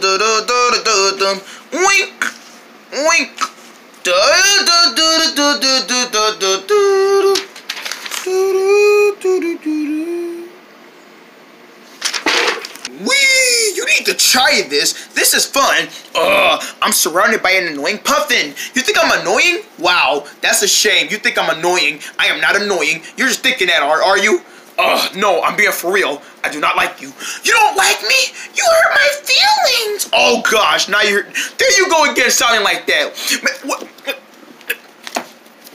do do do do do wink wink do do do do do do do do do do do do do Wee! You need to try this. This is fun. Ugh, I'm surrounded by an annoying puffin. You think I'm annoying? Wow, that's a shame. You think I'm annoying. I am not annoying. You're just thinking that, are, are you? Ugh, no, I'm being for real. I do not like you. You don't like me? You hurt my feelings. Oh gosh, now you're. There you go again, sounding like that.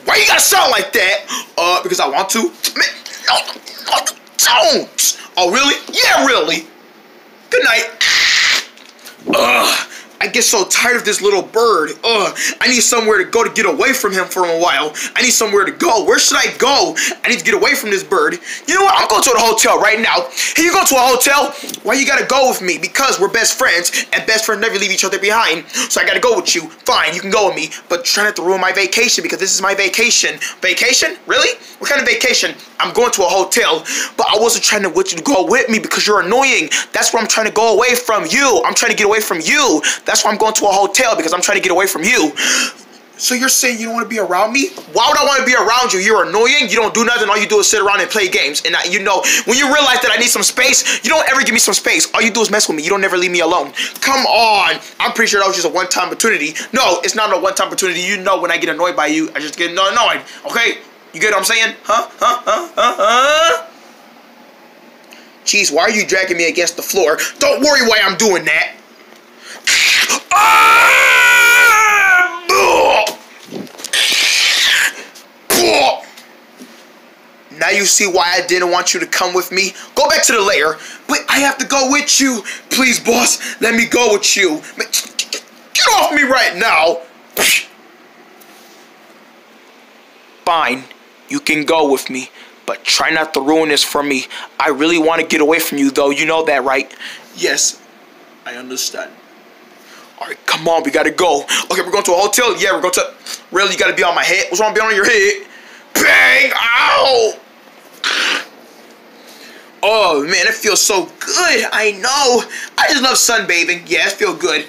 Why you gotta sound like that? Uh, because I want to. Man, no, don't. Oh really? Yeah, really. Good night. Ugh. I get so tired of this little bird. Ugh. I need somewhere to go to get away from him for a while. I need somewhere to go. Where should I go? I need to get away from this bird. You know what? I'm going to the hotel right now. Hey, you go to a hotel? Why you gotta go with me? Because we're best friends, and best friends never leave each other behind. So I gotta go with you. Fine, you can go with me, but try not to ruin my vacation because this is my vacation. Vacation? Really? What kind of vacation? I'm going to a hotel, but I wasn't trying to want you to go with me because you're annoying. That's where I'm trying to go away from you. I'm trying to get away from you. Why I'm going to a hotel because I'm trying to get away from you. So you're saying you don't want to be around me? Why would I want to be around you? You're annoying. You don't do nothing. All you do is sit around and play games. And I, you know, when you realize that I need some space, you don't ever give me some space. All you do is mess with me. You don't ever leave me alone. Come on. I'm pretty sure that was just a one-time opportunity. No, it's not a one-time opportunity. You know when I get annoyed by you, I just get annoyed. Okay? You get what I'm saying? Huh? Huh? Huh? Huh? Huh? Jeez, why are you dragging me against the floor? Don't worry why I'm doing that. Ah! Now you see why I didn't want you to come with me. Go back to the lair. But I have to go with you. Please, boss, let me go with you. Get off me right now. Fine, you can go with me, but try not to ruin this for me. I really want to get away from you, though. You know that, right? Yes, I understand. All right, come on, we gotta go. Okay, we're going to a hotel. Yeah, we're going to. Really, you gotta be on my head. What's wrong being on your head? Bang! Ow! Oh man, it feels so good. I know. I just love sunbathing. Yeah, it feels good.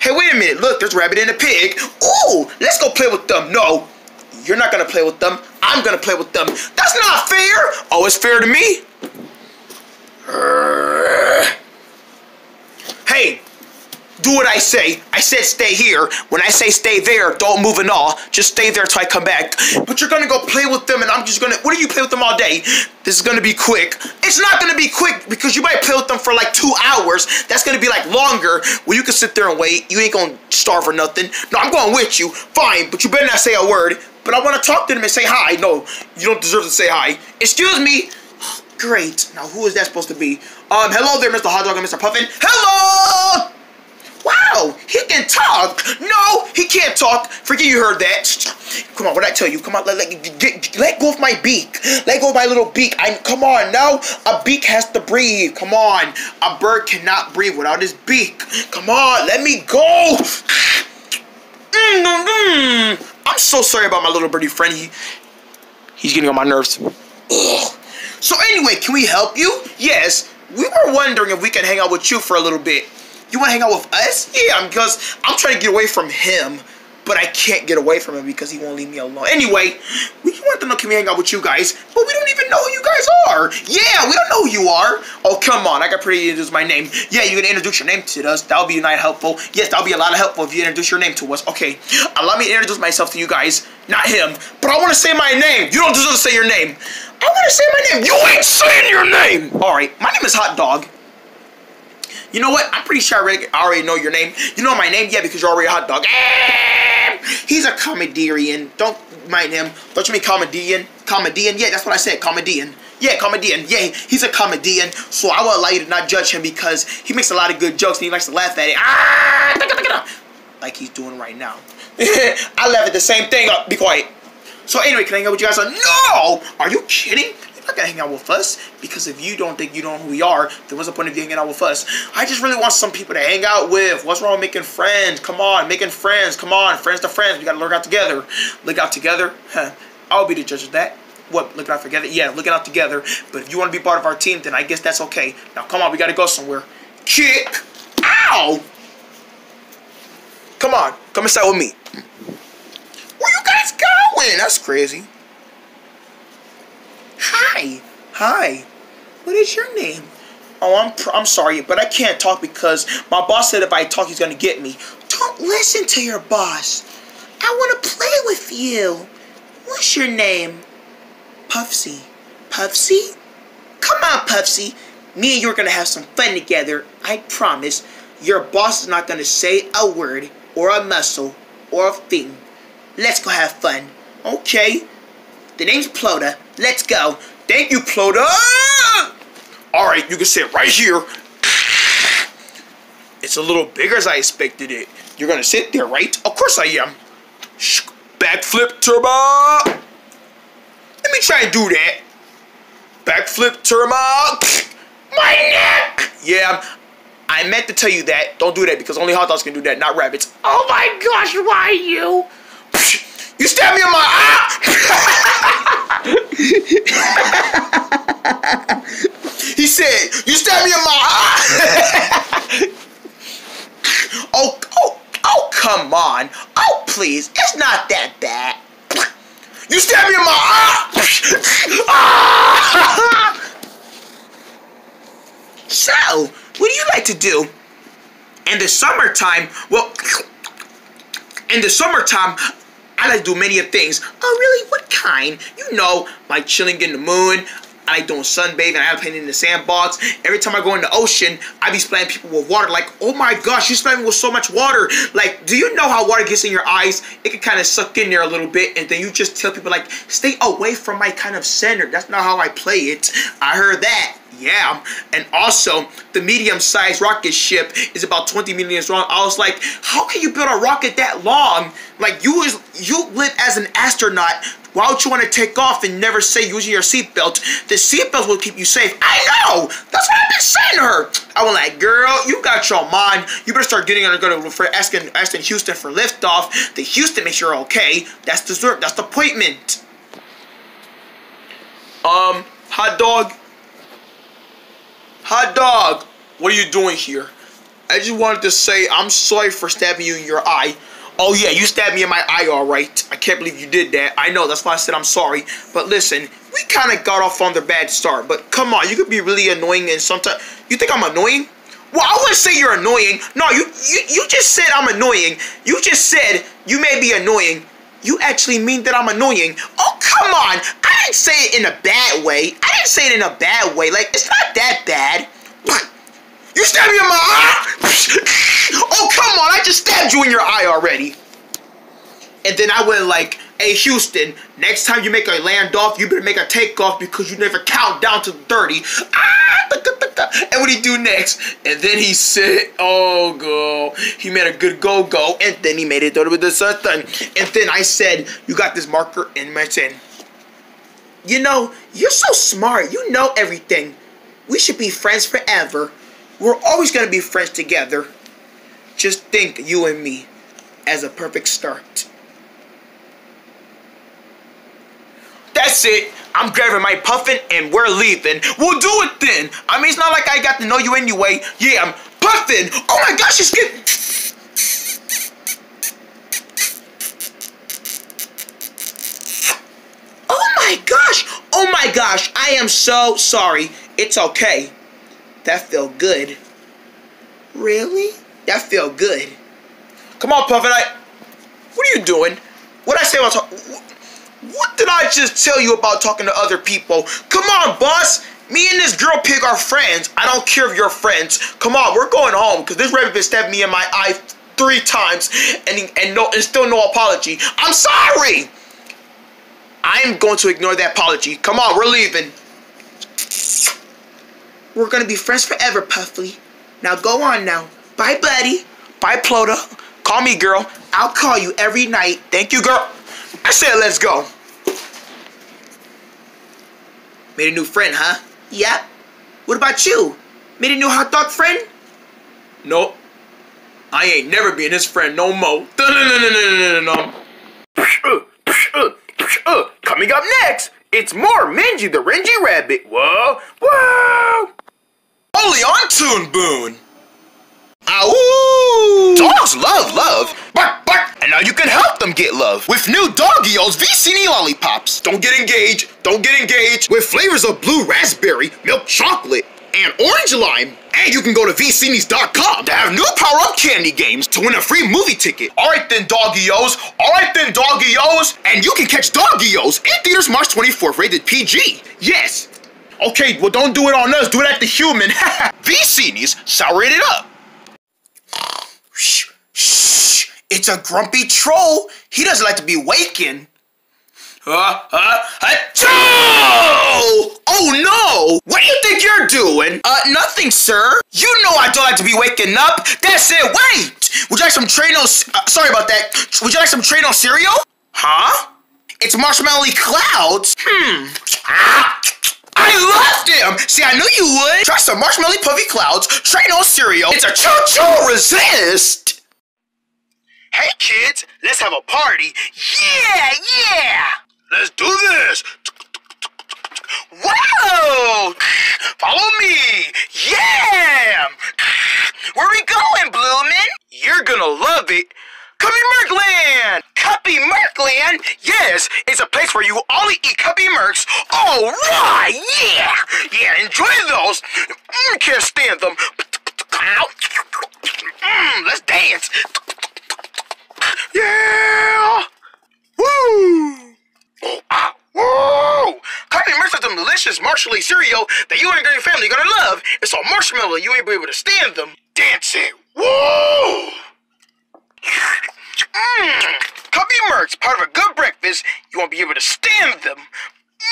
Hey, wait a minute. Look, there's rabbit and a pig. Ooh, let's go play with them. No, you're not gonna play with them. I'm gonna play with them. That's not fair. Oh, it's fair to me. Hey, do what I say. I said stay here. When I say stay there, don't move at all. Just stay there till I come back. But you're gonna go play with them and I'm just gonna, what do you play with them all day? This is gonna be quick. It's not gonna be quick because you might play with them for like two hours. That's gonna be like longer. Well, you can sit there and wait. You ain't gonna starve or nothing. No, I'm going with you. Fine, but you better not say a word. But I wanna talk to them and say hi. No, you don't deserve to say hi. Excuse me. Great. Now, who is that supposed to be? Um, hello there, Mr. Hot Dog and Mr. Puffin. Hello! Wow, he can talk. No, he can't talk. Forget you heard that. Come on, what I tell you? Come on, let, let, get, let go of my beak. Let go of my little beak. I Come on, no. A beak has to breathe. Come on. A bird cannot breathe without his beak. Come on, let me go. Mm, mm, mm. I'm so sorry about my little birdie friend. He, he's getting on my nerves. Ugh. So anyway, can we help you? Yes. We were wondering if we can hang out with you for a little bit. You want to hang out with us? Yeah, because I'm trying to get away from him, but I can't get away from him because he won't leave me alone. Anyway, we want to know can we hang out with you guys, but we don't even know who you guys are. Yeah, we don't know who you are. Oh, come on, I got pretty introduce my name. Yeah, you can introduce your name to us. That'll be not helpful. Yes, that'll be a lot of helpful if you introduce your name to us. Okay, uh, allow me to introduce myself to you guys, not him, but I want to say my name. You don't deserve to say your name. I want to say my name. You ain't saying your name. All right, my name is Hot Dog. You know what? I'm pretty sure I already, know your name. You know my name? Yeah, because you're already a hot dog. He's a comedian. Don't mind him. Don't you mean comedian? Comedian? Yeah, that's what I said. Comedian. Yeah, comedian. Yeah, he's a comedian. So I will allow you to not judge him because he makes a lot of good jokes and he likes to laugh at it. Ah, like he's doing right now. I laugh at the same thing. Be quiet. So anyway, can I out with you guys? No! Are you kidding? Not gonna hang out with us because if you don't think you know who we are, then what's the point of you hanging out with us? I just really want some people to hang out with. What's wrong with making friends? Come on, making friends. Come on, friends to friends. We gotta look out together. Look out together. Huh. I'll be the judge of that. What, looking out together? Yeah, looking out together. But if you want to be part of our team, then I guess that's okay. Now, come on, we gotta go somewhere. Kick. Ow! Come on, come inside with me. Where you guys going? That's crazy. Hi, hi. What is your name? Oh, I'm pr- I'm sorry, but I can't talk because my boss said if I talk, he's gonna get me. Don't listen to your boss. I want to play with you. What's your name? Puffsy. Puffsy? Come on, Puffsy. Me and you are gonna have some fun together. I promise. Your boss is not gonna say a word or a muscle or a thing. Let's go have fun. Okay. The name's Plota. Let's go. Thank you, Plota. All right, you can sit right here. It's a little bigger as I expected it. You're gonna sit there, right? Of course I am. Backflip turbo. Let me try and do that. Backflip turbo. My neck. Yeah, I meant to tell you that. Don't do that because only hot dogs can do that, not rabbits. Oh my gosh, why you? You stabbed me in my eye. he said, "You stabbed me in my eye." oh, oh, oh, come on. Oh, please. It's not that bad. You stabbed me in my eye. so, what do you like to do? In the summertime, well, in the summertime, I like to do many of things. Oh, really? What kind? You know, like chilling in the moon. I like doing sunbathing. I like playing in the sandbox. Every time I go in the ocean, I be spraying people with water. Like, oh my gosh, you spraying with so much water. Like, do you know how water gets in your eyes? It can kind of suck in there a little bit, and then you just tell people like, stay away from my kind of center. That's not how I play it. I heard that. Yeah, and also the medium-sized rocket ship is about 20 million long. I was like, how can you build a rocket that long? Like you is you live as an astronaut. Why would you want to take off and never say using your seatbelt? The seatbelt will keep you safe. I know. That's what I've been saying to her. I was like, girl, you got your mind. You better start getting on go to for asking asking Houston for liftoff. The Houston makes sure you're okay. That's the that's the appointment. Um, hot dog. Hot dog, what are you doing here? I just wanted to say I'm sorry for stabbing you in your eye. Oh yeah, you stabbed me in my eye, all right. I can't believe you did that. I know, that's why I said I'm sorry. But listen, we kind of got off on the bad start. But come on, you could be really annoying and sometimes... You think I'm annoying? Well, I wouldn't say you're annoying. No, you, you, you just said I'm annoying. You just said you may be annoying. You actually mean that I'm annoying. Oh, come on. I didn't say it in a bad way. I didn't say it in a bad way. Like, it's not that bad. You stabbed me in my eye? oh, come on. I just stabbed you in your eye already. And then I went like, hey, Houston, next time you make a land off, you better make a takeoff because you never count down to 30. Ah, and what he do next? And then he said, oh, go. He made a good go-go. And then he made it with the sun. And then I said, you got this marker in my 10. You know, you're so smart. You know everything. We should be friends forever. We're always going to be friends together. Just think, you and me, as a perfect start. That's it. I'm grabbing my puffin and we're leaving. We'll do it then. I mean, it's not like I got to know you anyway. Yeah, I'm puffin. Oh my gosh, it's getting... Oh my gosh. Oh my gosh. I am so sorry. It's okay. That felt good. Really? That felt good. Come on, Puffin. I... What are you doing? What did I say about... What did I just tell you about talking to other people? Come on, boss. Me and this girl pig are friends. I don't care if you're friends. Come on, we're going home because this rabbit stabbed me in my eye three times and and no and still no apology. I'm sorry. I am going to ignore that apology. Come on, we're leaving. We're gonna be friends forever, Puffly. Now go on now. Bye, buddy. Bye, Plota. Call me, girl. I'll call you every night. Thank you, girl. I said let's go. Made a new friend, huh? Yep. What about you? Made a new hot dog friend? Nope. I ain't never being his friend no more. Coming up next, it's more Minji the Renji Rabbit. Whoa, whoa! Only on Toon Boon. Ow! Dogs love love. Bark, bark. And now you can help them get love with new Doggios Vicini lollipops. Don't get engaged. Don't get engaged. With flavors of blue raspberry, milk chocolate, and orange lime. And you can go to vcinis.com to have new power-up candy games to win a free movie ticket. All right then, Doggios. All right then, Doggios. And you can catch Doggios in theaters March 24th, rated PG. Yes. Okay, well don't do it on us. Do it at the human. These Vcinis, sour it up. Shh, shh. It's a grumpy troll. He doesn't like to be wakened. Uh, uh! Oh no! What do you think you're doing? Uh, nothing, sir. You know I don't like to be waking up. That's it. Wait! Would you like some Trano? Uh, sorry about that. Would you like some Trano cereal? Huh? It's marshmallowy clouds. Hmm. I loved him! See, I knew you would! Try some marshmallow puffy clouds, Trano cereal. It's a choo-choo resist! Hey kids, let's have a party. Yeah, yeah! Let's do this! Whoa! Follow me! Yeah! Where we going, Bloomin'? You're gonna love it. Cubby Merkland! Cubby Merkland? Yes, it's a place where you only eat Cubby Merks. All right, yeah! Yeah, enjoy those. Mm, can't stand them. Mm, let's dance. Yeah! Woo! Oh, ah, woo! Cubby Merks is some delicious marshmallow cereal that you and your family are gonna love. It's all marshmallow. You ain't be able to stand them. Dancing. Woo! Mmm. Cubby Merks, part of a good breakfast. You won't be able to stand them.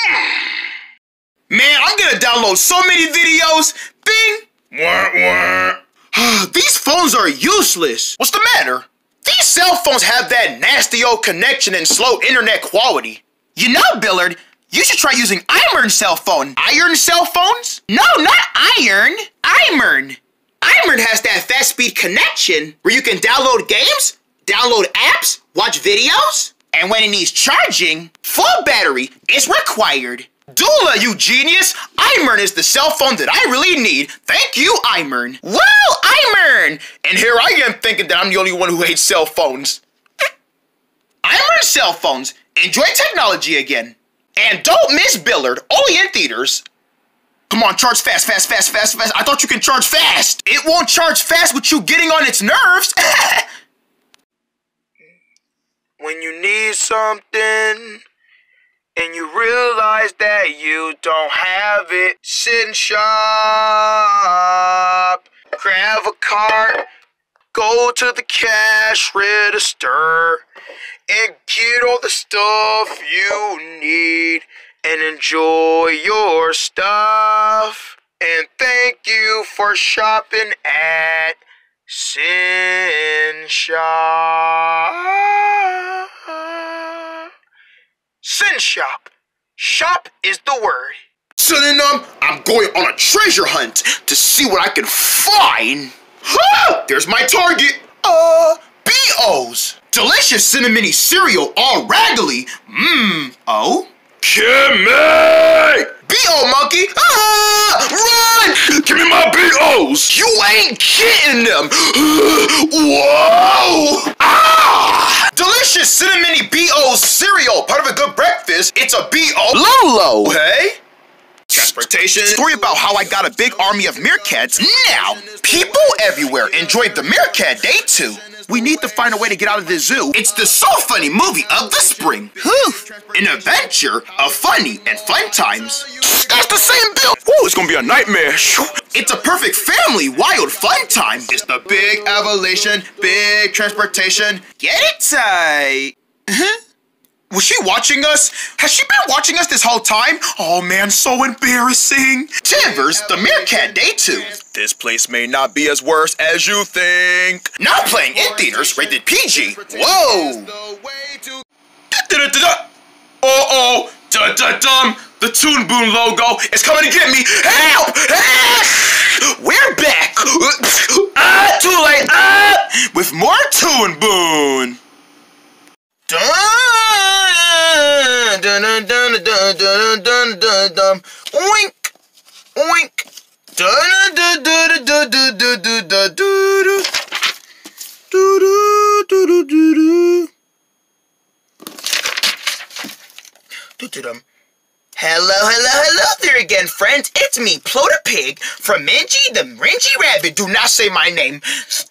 Mm. Man, I'm gonna download so many videos. Bing. Wah, wah. These phones are useless. What's the matter? These cell phones have that nasty old connection and slow internet quality. You know, Billard, you should try using iMern cell phone. Iron cell phones? No, not iron. iMern. iMern has that fast speed connection where you can download games, download apps, watch videos, and when it needs charging, full battery is required. Dula, you genius! iMern is the cell phone that I really need. Thank you, iMern. Woo, iMern! And here I am thinking that I'm the only one who hates cell phones. iMern cell phones. Enjoy technology again. And don't miss Billard, only in theaters. Come on, charge fast, fast, fast, fast, fast. I thought you can charge fast. It won't charge fast with you getting on its nerves. when you need something and you realize that you don't have it, sit and shop, grab a cart, go to the cash register, and get all the stuff you need and enjoy your stuff. And thank you for shopping at Sin Shop. Sin Shop. Shop is the word. Synonym, I'm going on a treasure hunt to see what I can find. Ha! There's my target. Uh, B.O.'s. Delicious cinnamon cereal, all raggedy. Mmm. Oh? Kimmy! B.O. monkey! Ah! Run! Give me my B.O.s! You ain't getting them! Whoa! Ah! Delicious cinnamon B.O.'s cereal, part of a good breakfast. It's a B.O. Lolo! Hey? Transportation. Story about how I got a big army of meerkats. Now, people everywhere enjoyed the Meerkat Day too. We need to find a way to get out of this zoo. It's the So Funny movie of the spring. Whew. An adventure of funny and fun times. That's the same bill. Ooh, it's gonna be a nightmare. It's a perfect family wild fun time. It's the big evolution, big transportation. Get it tight. Uh-huh. Was she watching us? Has she been watching us this whole time? Oh man, so embarrassing. Timbers, the Meerkat Day 2. This place may not be as worse as you think. Now playing in theaters, rated PG. Whoa! Uh-oh! Da-da-dum! The Toon Boon logo is coming to get me! Help! We're back! Ah, too late! Ah! With more Toon Boon! Dun, dun, dun, dum oink oink dun, dun, dun, dun, dun. Oink, oink. Hello, hello, hello there again, friends. It's me, Plota Pig, from Minji the Ringy Rabbit. Do not say my name.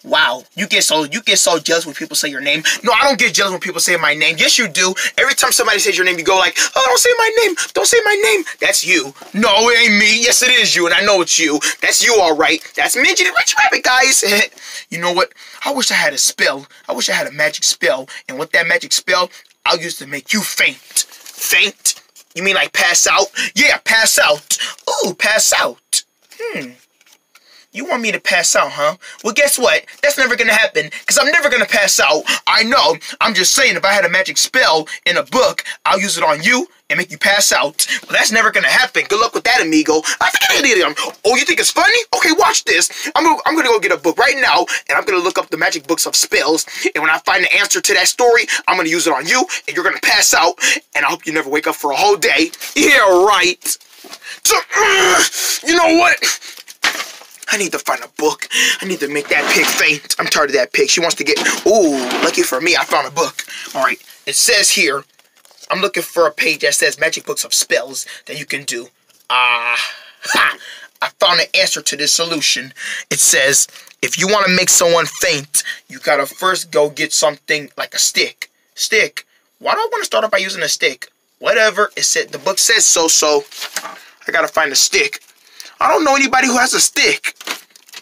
Wow, you get so you get so jealous when people say your name. No, I don't get jealous when people say my name. Yes, you do. Every time somebody says your name, you go like, oh, don't say my name. Don't say my name. That's you. No, it ain't me. Yes, it is you, and I know it's you. That's you, all right. That's Minji the Ringy Rabbit, guys. you know what? I wish I had a spell. I wish I had a magic spell. And with that magic spell, I'll use to make you faint. Faint? You mean like pass out? Yeah, pass out. Ooh, pass out. Hmm. You want me to pass out, huh? Well, guess what? That's never gonna happen, because I'm never gonna pass out. I know. I'm just saying, if I had a magic spell in a book, I'll use it on you and make you pass out. Well, that's never gonna happen. Good luck with that, amigo. Oh, you think it's funny? Okay, watch this. I'm gonna, I'm gonna go get a book right now, and I'm gonna look up the magic books of spells, and when I find the answer to that story, I'm gonna use it on you, and you're gonna pass out, and I hope you never wake up for a whole day. Yeah, right. So, uh, you know what? I need to find a book. I need to make that pig faint. I'm tired of that pig. She wants to get... Ooh, lucky for me, I found a book. All right, it says here, I'm looking for a page that says magic books of spells that you can do. Ah, ha! I found an answer to this solution. It says, if you want to make someone faint, you gotta first go get something like a stick. Stick. Why do I want to start off by using a stick? Whatever. It said the book says so, so I gotta find a stick. I don't know anybody who has a stick.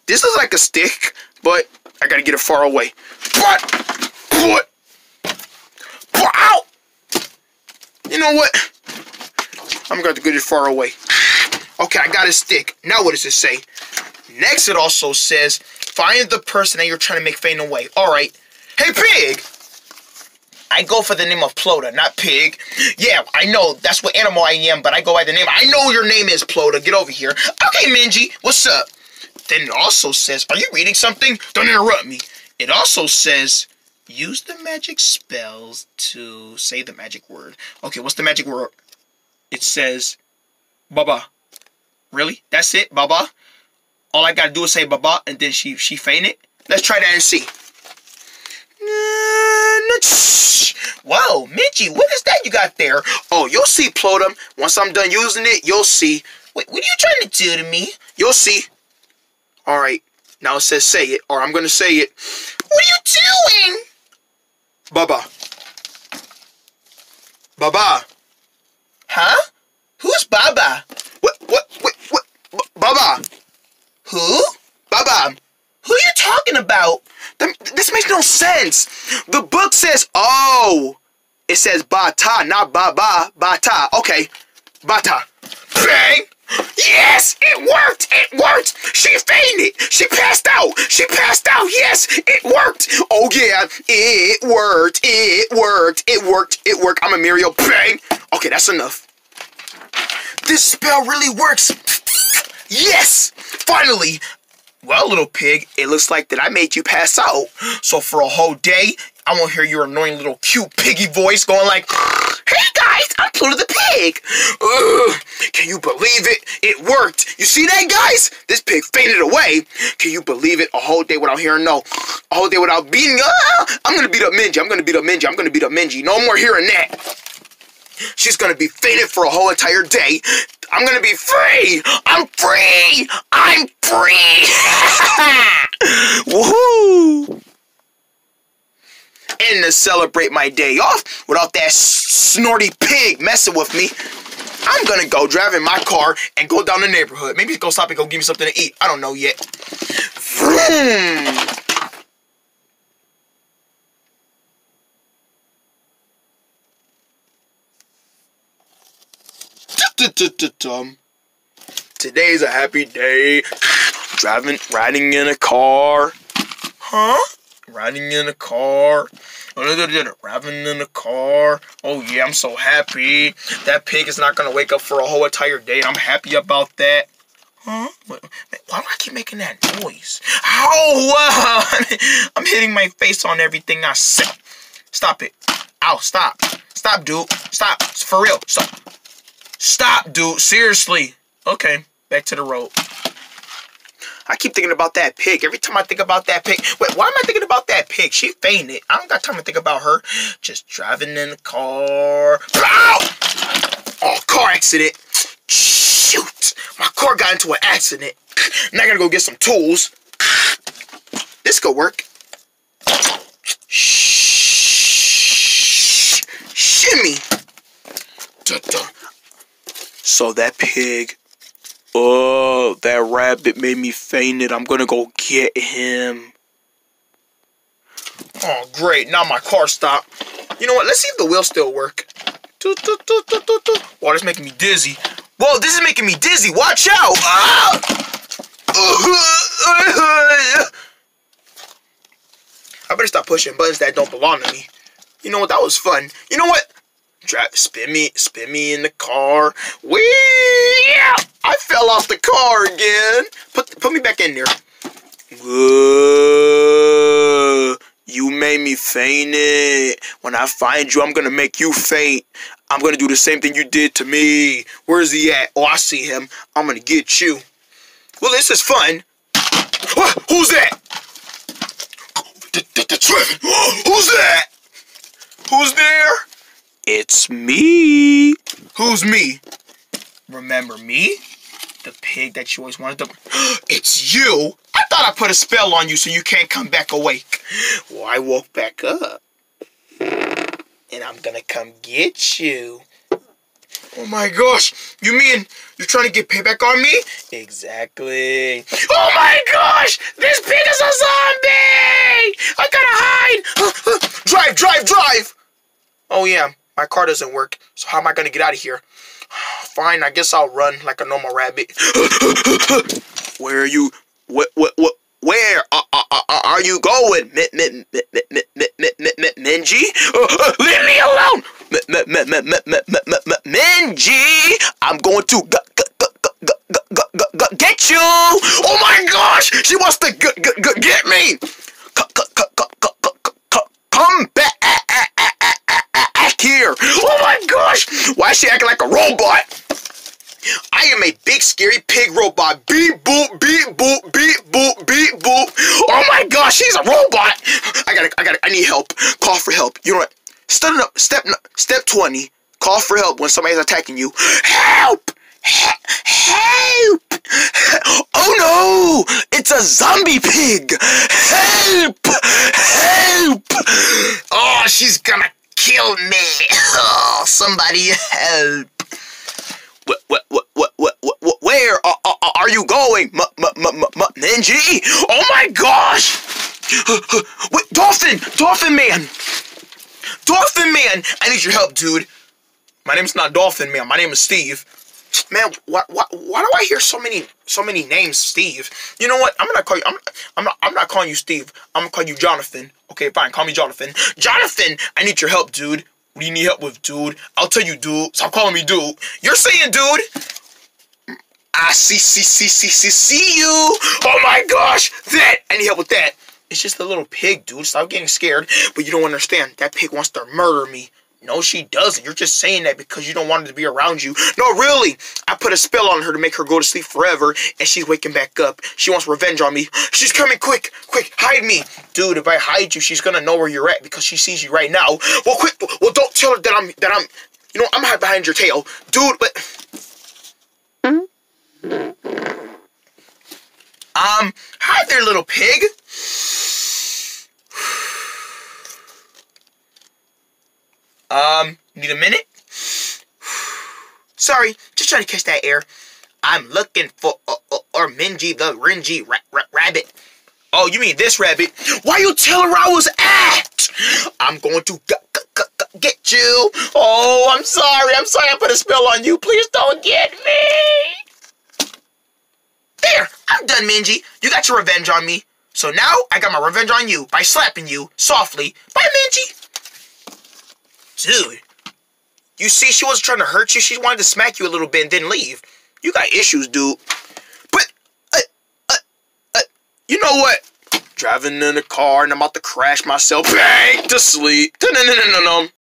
This is like a stick, but I gotta get it far away. But, but, but, ow! You know what? I'm gonna get it far away. Okay, I got a stick. Now what does it say? Next, it also says, find the person that you're trying to make faint away. All right. Hey, pig! I go for the name of Plota, not Pig. Yeah, I know, that's what animal I am, but I go by the name. I know your name is Plota. Get over here. Okay, Minji, what's up? Then it also says, are you reading something? Don't interrupt me. It also says, use the magic spells to say the magic word. Okay, what's the magic word? It says, Baba. Really? That's it? Baba? All I gotta do is say Baba, and then she, she fainted? Let's try that and see. Uh, Whoa, Minji, what is that you got there? Oh, you'll see, Plotum. Once I'm done using it, you'll see. Wait, what are you trying to do to me? You'll see. All right. Now it says say it, or I'm going to say it. What are you doing? Baba. Baba. Huh? Who's Baba? What, what, what, what? B Baba. Who? Baba. Who are you talking about? This makes no sense. The book says, oh, it says bata, not baba, bata. Okay, bata. Bang! Yes, it worked. It worked. She fainted. She passed out. She passed out. Yes, it worked. Oh yeah, it worked. It worked. It worked. It worked. I'm a Muriel. Bang. Okay, that's enough. This spell really works. Yes! Finally, well, little pig, it looks like that I made you pass out. So for a whole day, I won't hear your annoying little cute piggy voice going like, Hey guys, I'm Pluto the pig. Ugh, can you believe it? It worked. You see that, guys? This pig fainted away. Can you believe it? A whole day without hearing no. A whole day without beating. Ah, I'm gonna beat up Minji. I'm gonna beat up Minji. I'm gonna beat up Minji. No more hearing that. She's gonna be fainted for a whole entire day. I'm gonna be free! I'm free! I'm free! Woohoo! And to celebrate my day off without that snorty pig messing with me, I'm gonna go drive in my car and go down the neighborhood. Maybe go stop and go give me something to eat. I don't know yet. Vroom. Today's a happy day. Driving, riding in a car. Huh? Riding in a car. Riding in a car. Oh yeah, I'm so happy. That pig is not gonna wake up for a whole entire day. I'm happy about that. Huh? Why do I keep making that noise? Wow. I'm hitting my face on everything I say. Stop it. Ow, stop. Stop, dude. Stop. For real. Stop. Stop, dude. Seriously. Okay, back to the road. I keep thinking about that pig. Every time I think about that pig. Wait, why am I thinking about that pig? She fainted. I don't got time to think about her. Just driving in the car. Ow! Oh, car accident. Shoot. My car got into an accident. Now I gotta go get some tools. This could work. Shh. Shimmy. Dun, dun. So that pig Oh, that rabbit made me faint it. I'm gonna go get him. Oh, great. Now my car stopped. You know what? Let's see if the wheels still work. Water's making me dizzy. Whoa, this is making me dizzy. Watch out. Ah! I better stop pushing buttons that don't belong to me. You know what? That was fun. You know what? Drive, spin me, spin me in the car. Wee! I fell off the car again. Put, put me back in there. You made me faint it. When I find you, I'm gonna make you faint. I'm gonna do the same thing you did to me. Where's he at? Oh, I see him. I'm gonna get you. Well, this is fun. Who's that? The Who's that? Who's there? It's me. Who's me? Remember me? The pig that you always wanted to... it's you! I thought I put a spell on you so you can't come back awake. Well, I woke back up. And I'm gonna come get you. Oh my gosh! You mean you're trying to get payback on me? Exactly. Oh my gosh! This pig is a zombie! I gotta hide! drive, drive, drive! Oh yeah, my car doesn't work, so how am I gonna get out of here? Fine, I guess I'll run like a normal rabbit. where are you? What? What? What? Where are, are, are you going, Minji? Leave me alone, Minji. I'm going to get you. Oh my gosh, she wants to get me. Come back here. Oh my gosh! Why is she acting like a robot? I am a big scary pig robot. Beep boop, beep boop, beep boop, beep boop. Oh my gosh, she's a robot. I gotta, I gotta, I need help. Call for help. You know what? Step, step, step 20. Call for help when somebody's attacking you. Help! Help! Oh no! It's a zombie pig! Help! Help! Oh, she's gonna kill me. Oh, somebody help. What, what, what, what, what, what, where are, you going, Minji? Oh my gosh! Wait, Dolphin! Dolphin Man! Dolphin Man! I need your help, dude. My name's not Dolphin Man. My name is Steve. Man, why, why, why do I hear so many so many names, Steve? You know what? I'm gonna call you. I'm, I'm not. I'm not calling you Steve. I'm gonna call you Jonathan. Okay, fine. Call me Jonathan. Jonathan, I need your help, dude. What do you need help with, dude? I'll tell you, dude. Stop calling me dude. You're saying, dude. I see, see, see, see, see, see you. Oh my gosh, that. I need help with that. It's just a little pig, dude. Stop getting scared. But you don't understand. That pig wants to murder me. No, she doesn't. You're just saying that because you don't want her to be around you. No, really. I put a spell on her to make her go to sleep forever, and she's waking back up. She wants revenge on me. She's coming quick. Quick, hide me. Dude, if I hide you, she's gonna know where you're at because she sees you right now. Well, quick. Well, don't tell her that I'm, that I'm, you know, I'm hide behind your tail. Dude, but... Um, hi there, little pig. Um, need a minute? Sorry, just trying to catch that air. I'm looking for uh, uh, or Minji the Ringy ra ra rabbit. Oh, you mean this rabbit? Why you tell her I was at? I'm going to get you. Oh, I'm sorry. I'm sorry I put a spell on you. Please don't get me. There, I'm done, Minji. You got your revenge on me. So now I got my revenge on you by slapping you softly. Bye, Minji. Dude, you see she wasn't trying to hurt you. She wanted to smack you a little bit and then leave. You got issues, dude. But, uh, uh, uh, you know what? Driving in a car and I'm about to crash myself. Bang! To sleep. No, no, no, no, no.